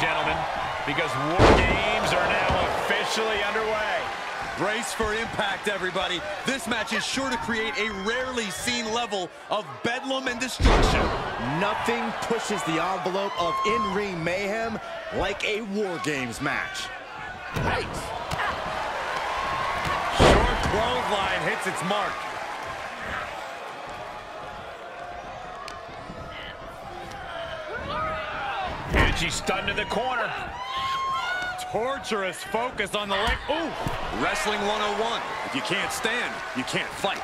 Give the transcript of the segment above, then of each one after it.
gentlemen, because War Games are now officially underway. Brace for impact, everybody. This match is sure to create a rarely seen level of bedlam and destruction. Nothing pushes the envelope of in-ring mayhem like a War Games match. Right. Short clothesline hits its mark. She's stunned to the corner. Torturous focus on the leg. Ooh! Wrestling 101. If you can't stand, you can't fight.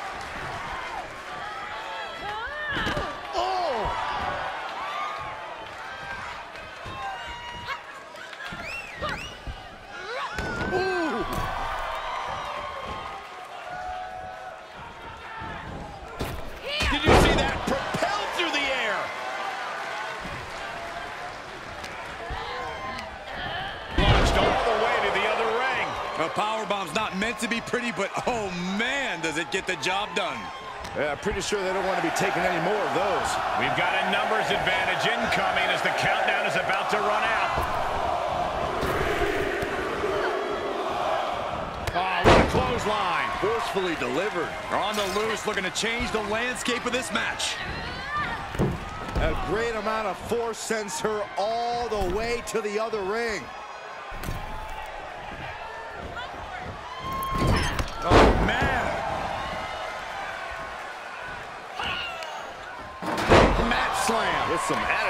To be pretty, but oh man, does it get the job done. Yeah, pretty sure they don't want to be taking any more of those. We've got a numbers advantage incoming as the countdown is about to run out. Oh, what a clothesline. Forcefully delivered. Are on the loose, looking to change the landscape of this match. A great amount of force sends her all the way to the other ring.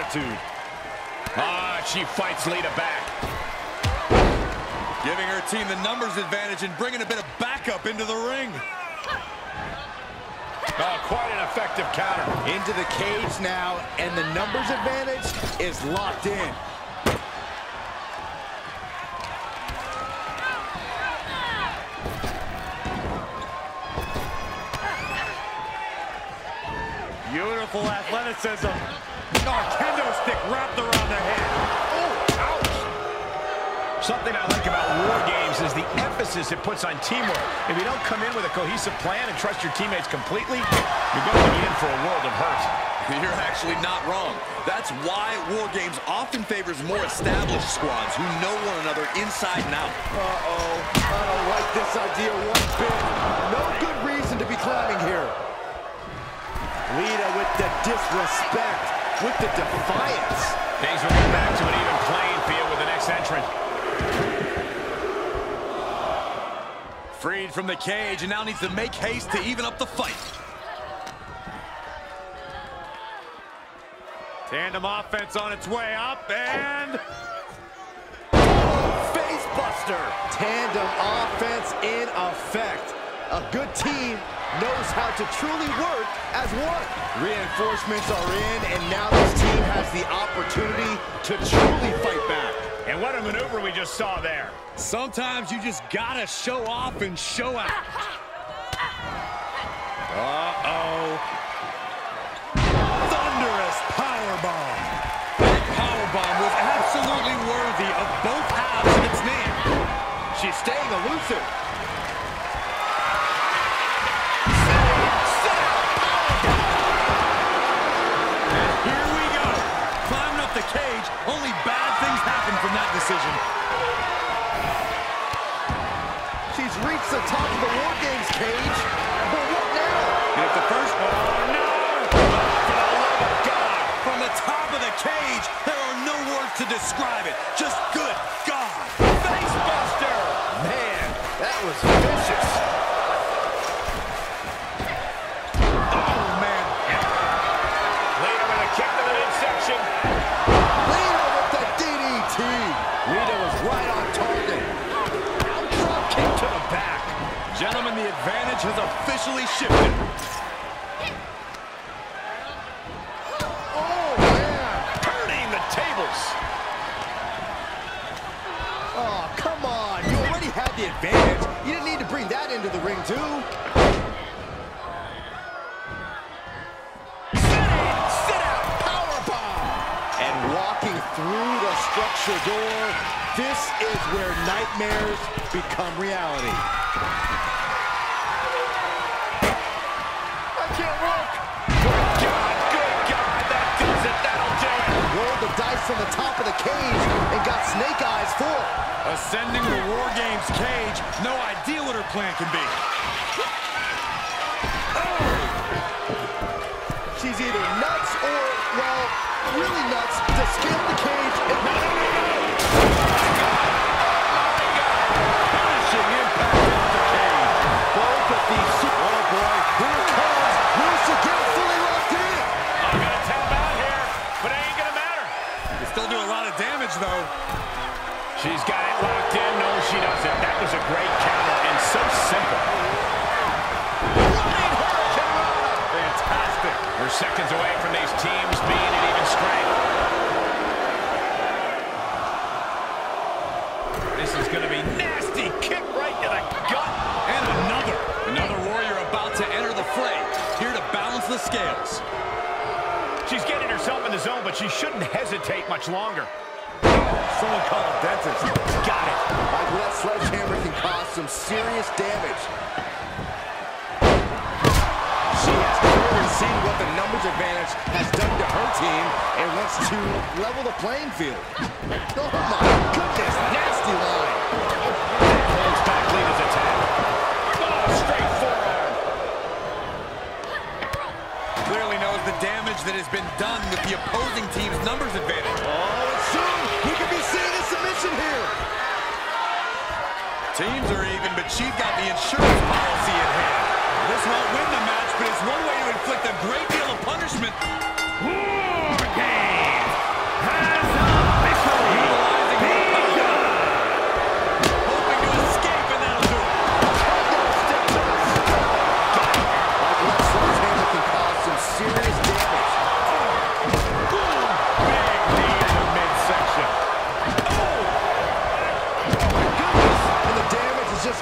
Attitude. Ah, she fights Lita back. Giving her team the numbers advantage and bringing a bit of backup into the ring. Oh, quite an effective counter. Into the cage now, and the numbers advantage is locked in. Beautiful athleticism. Oh, kendo stick wrapped around the head. Oh, ouch. Something I like about War Games is the emphasis it puts on teamwork. If you don't come in with a cohesive plan and trust your teammates completely, you're going to be in for a world of hurt. You're actually not wrong. That's why War Games often favors more established squads who know one another inside and out. Uh-oh, I don't like this idea one bit. No good reason to be climbing here. Lita with the disrespect, with the defiance. Things will get back to an even playing field with the next entrant. Freed from the cage and now needs to make haste to even up the fight. Tandem offense on its way up and... Face buster. Tandem offense in effect. A good team knows how to truly work as one. Reinforcements are in, and now this team has the opportunity to truly fight back. And what a maneuver we just saw there. Sometimes you just gotta show off and show out. Uh-oh. Thunderous powerbomb. That powerbomb was absolutely worthy of both halves of its name. She's staying elusive. Decision. She's reached the top of the War Games cage. But what now? Hit the first one. Oh, no! For the God. From the top of the cage, there are no words to describe it. Just good Gentlemen, the advantage has officially shifted. Oh, man. Turning the tables. Oh, come on. You already had the advantage. You didn't need to bring that into the ring, too. Sit out. Powerbomb. And walking through the structure door, this is where nightmares become reality. From the top of the cage and got snake eyes for it. Ascending the War Games cage, no idea what her plan can be. Oh! She's either nuts or, well, really nuts to scale the cage and... Punishing She's got it locked in. No, she doesn't. That was a great counter and so simple. Running. Fantastic. We're seconds away from these teams being at even strength. This is going to be nasty. Kick right to the gut. And another. Another warrior about to enter the fray. Here to balance the scales. She's getting herself in the zone, but she shouldn't hesitate much longer. Someone call a dentist. Got it. Michael, that sledgehammer can cause some serious damage. She has clearly seen what the numbers advantage has done to her team and wants to level the playing field. Oh my goodness, nasty line. Holds back Lita's attack. Oh, straight forearm. Clearly knows the damage that has been done with the opposing team's numbers advantage. Oh, and soon we could be seeing a submission here. Teams are even, but she's got the insurance policy in hand. This won't win the match, but it's one way to inflict a great deal of punishment.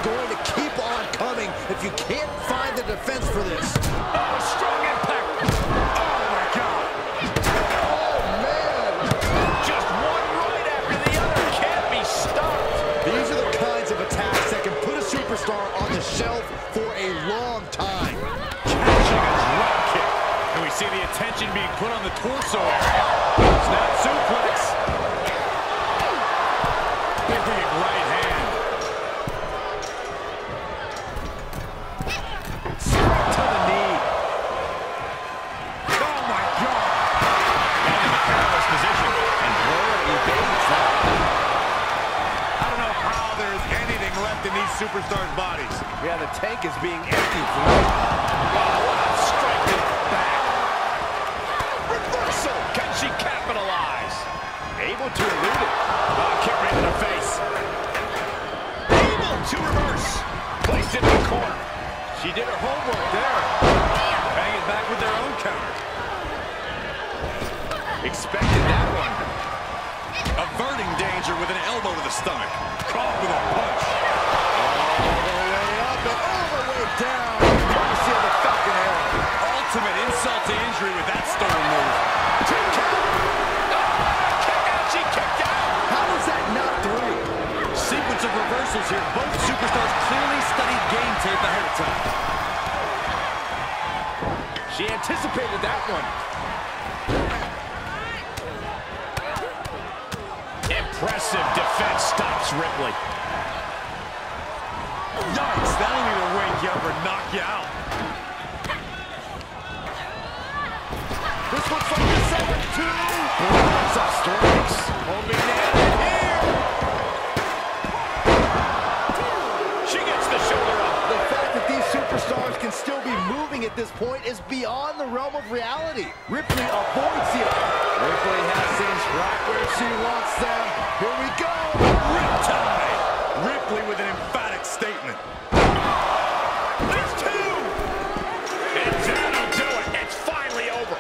Going to keep on coming if you can't find the defense for this. Oh, strong impact. Oh, my God. Oh, man. Just one right after the other. Can't be stopped. These are the kinds of attacks that can put a superstar on the shelf for a long time. Catching a drop kick. And we see the attention being put on the torso area. Snap suplex. Big right hand. Straight to the knee. Oh, my God. And in the perilous position. And Belair evades that. I don't know how there's anything left in these superstars' bodies. Yeah, the tank is being emptied. Oh, what a strike to the back. Reversal. Can she capitalize? Able to elude it. Oh, kick right in the face. Able to reverse. Placed it in the corner. She did her homework there. Banging back with their own counter. Expected that one. Averting danger with an elbow here. Both superstars clearly studied game tape ahead of time. She anticipated that one. Impressive defense stops Ripley. Yikes, that'll either wake you up or knock you out. At this point is beyond the realm of reality. Ripley avoids the Ripley has things right where she wants them. Here we go. Riptide. Ripley with an emphatic statement. There's two. And that'll do it. It's finally over.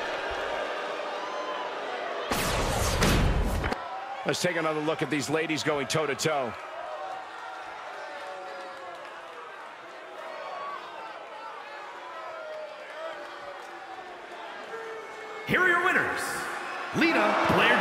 Let's take another look at these ladies going toe-to-toe. Are your Lita, Belair